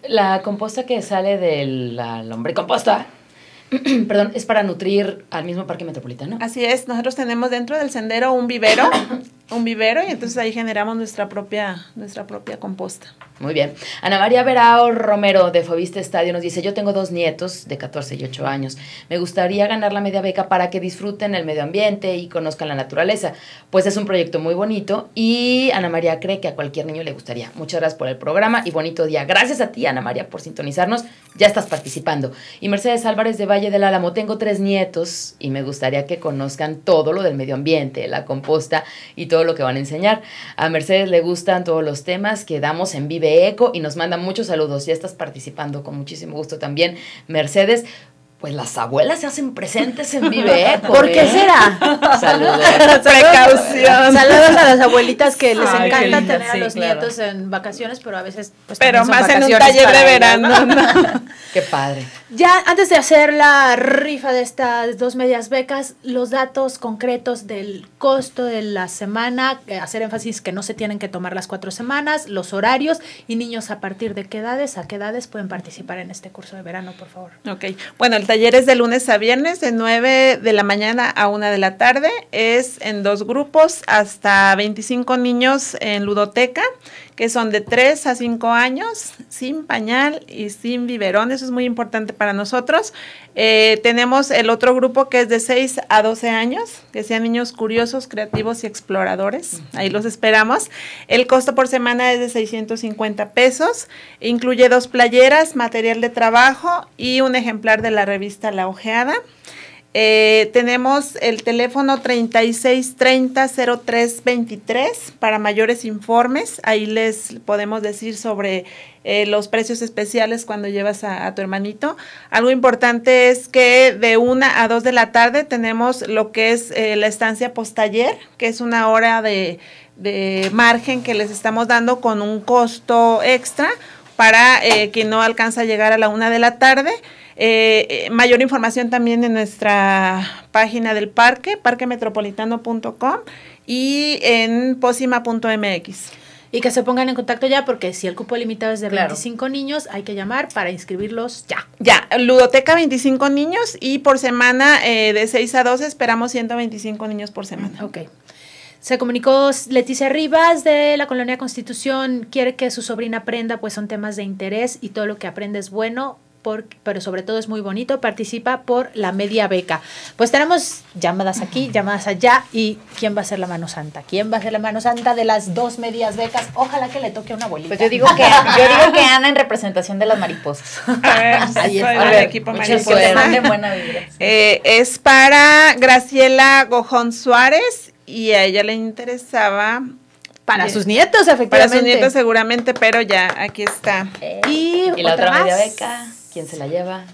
La composta que sale de la composta perdón, es para nutrir al mismo parque metropolitano. Así es, nosotros tenemos dentro del sendero un vivero, un vivero y entonces ahí generamos nuestra propia, nuestra propia composta. Muy bien. Ana María Verao Romero de Fobiste Estadio nos dice, yo tengo dos nietos de 14 y 8 años. Me gustaría ganar la media beca para que disfruten el medio ambiente y conozcan la naturaleza. Pues es un proyecto muy bonito y Ana María cree que a cualquier niño le gustaría. Muchas gracias por el programa y bonito día. Gracias a ti, Ana María, por sintonizarnos. Ya estás participando. Y Mercedes Álvarez de Valle del Álamo, tengo tres nietos y me gustaría que conozcan todo lo del medio ambiente, la composta y todo lo que van a enseñar. A Mercedes le gustan todos los temas que damos en Vive Eco y nos manda muchos saludos. Ya estás participando con muchísimo gusto también, Mercedes. Pues las abuelas se hacen presentes en Vive ¿Por qué ¿eh? será? Saludos. Precaución. Saludos a las abuelitas que les encanta tener a los nietos en vacaciones, pero a veces pues, Pero más en un taller de verano. qué padre. Ya antes de hacer la rifa de estas dos medias becas, los datos concretos del costo de la semana, eh, hacer énfasis que no se tienen que tomar las cuatro semanas, los horarios y niños a partir de qué edades, a qué edades pueden participar en este curso de verano, por favor. Ok, bueno, el taller es de lunes a viernes, de 9 de la mañana a 1 de la tarde. Es en dos grupos, hasta 25 niños en ludoteca, que son de 3 a 5 años, sin pañal y sin biberón. Eso es muy importante para nosotros. Eh, tenemos el otro grupo que es de 6 a 12 años, que sean niños curiosos, creativos y exploradores. Ahí los esperamos. El costo por semana es de 650 pesos. Incluye dos playeras, material de trabajo y un ejemplar de la revista La Ojeada. Eh, tenemos el teléfono 3630-0323 para mayores informes. Ahí les podemos decir sobre eh, los precios especiales cuando llevas a, tu hermanito. Algo importante es que de una a dos de la tarde tenemos lo que es eh, la estancia postaller, que es una hora de, de, margen que les estamos dando con un costo extra para quien no alcanza a llegar a la una de la tarde. Eh, eh, mayor información también en nuestra página del parque, parquemetropolitano.com y en posima.mx. Y que se pongan en contacto ya, porque si el cupo limitado es de 25 niños, hay que llamar para inscribirlos ya. Ya, ludoteca 25 niños y por semana eh, de 6 a 12 esperamos 125 niños por semana. Ok. Se comunicó Leticia Rivas de la Colonia Constitución, quiere que su sobrina aprenda, pues son temas de interés y todo lo que aprende es bueno pero sobre todo es muy bonito, participa por la media beca. Pues tenemos llamadas aquí, llamadas allá, y ¿quién va a ser la mano santa? ¿Quién va a ser la mano santa de las dos medias becas? Ojalá que le toque a una abuelita. Pues yo digo que, yo digo que Ana en representación de las mariposas. A ver, Ahí está. el equipo mariposa. Eh, es para Graciela Gojón Suárez y a ella le interesaba para sus nietos, efectivamente. Para sus nietos seguramente, pero ya aquí está. y, la otra, media beca quién se la lleva.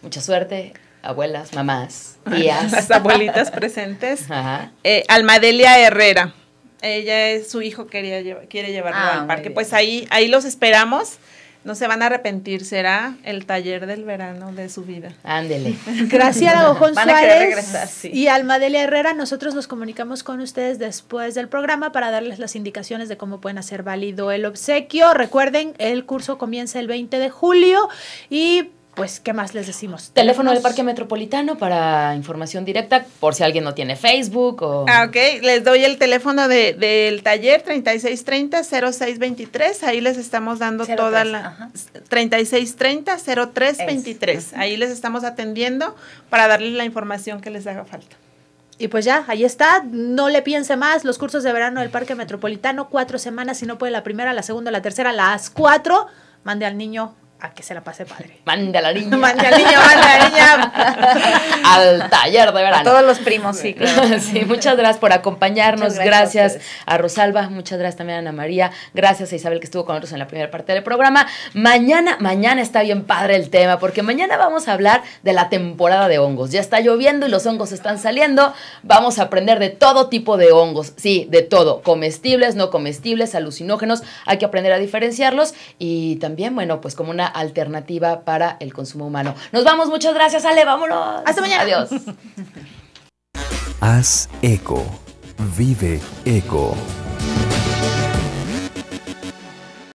Mucha suerte, abuelas, mamás, tías. Las abuelitas presentes. Ajá. Eh, Almadelia Herrera. Ella es su hijo quería quiere llevarlo ah, al parque. Pues ahí, ahí los esperamos no se van a arrepentir, será el taller del verano de su vida. Ándele. Gracias a Ojón Suárez y Almadelia Herrera, nosotros nos comunicamos con ustedes después del programa para darles las indicaciones de cómo pueden hacer válido el obsequio. Recuerden, el curso comienza el 20 de julio y pues, ¿qué más les decimos? Teléfono del Parque Metropolitano para información directa, por si alguien no tiene Facebook o... Ah, ok. Les doy el teléfono de, del taller 3630-0623. Ahí les estamos dando toda la... 3630-0323. Ahí les estamos atendiendo para darles la información que les haga falta. Y pues ya, ahí está, no le piense más, los cursos de verano del Parque Metropolitano, cuatro semanas, si no puede la primera, la segunda, la tercera, las cuatro, mande al niño a que se la pase padre. Mande a la niña. Mande al niño, mande a la niña. al taller de verano. A todos los primos, sí, claro. sí, muchas gracias por acompañarnos. gracias, a, Rosalba, muchas gracias también a Ana María. Gracias a Isabel que estuvo con nosotros en la primera parte del programa. Mañana, mañana está bien padre el tema, porque mañana vamos a hablar de la temporada de hongos. Ya está lloviendo y los hongos están saliendo. Vamos a aprender de todo tipo de hongos. Sí, de todo. Comestibles, no comestibles, alucinógenos. Hay que aprender a diferenciarlos. Y también, bueno, pues como una alternativa para el consumo humano. Nos vamos, muchas gracias, Ale, vámonos. Hasta mañana. Adiós. Haz eco. Vive eco.